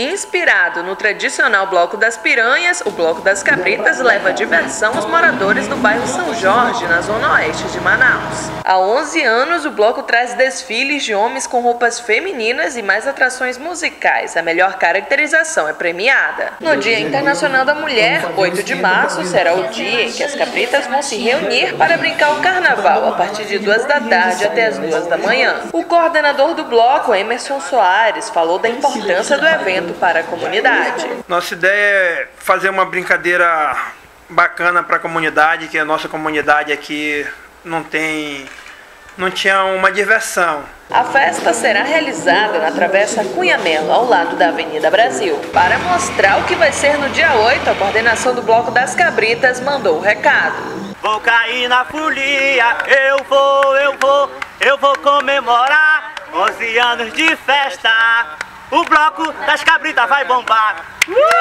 Inspirado no tradicional Bloco das Piranhas, o Bloco das Cabritas leva diversão aos moradores do bairro São Jorge, na zona oeste de Manaus. Há 11 anos, o bloco traz desfiles de homens com roupas femininas e mais atrações musicais. A melhor caracterização é premiada. No Dia Internacional da Mulher, 8 de março, será o dia em que as cabritas vão se reunir para brincar o carnaval a partir de 2 da tarde até as 2 da manhã. O coordenador do bloco, Emerson Soares, falou da importância do evento para a comunidade. Nossa ideia é fazer uma brincadeira bacana para a comunidade, que a nossa comunidade aqui não tem não tinha uma diversão. A festa será realizada na Travessa Cunha Melo, ao lado da Avenida Brasil. Para mostrar o que vai ser no dia 8, a coordenação do Bloco das Cabritas mandou o recado. Vou cair na folia, eu vou, eu vou, eu vou comemorar 11 anos de festa. O Bloco das Cabritas vai bombar. Uh!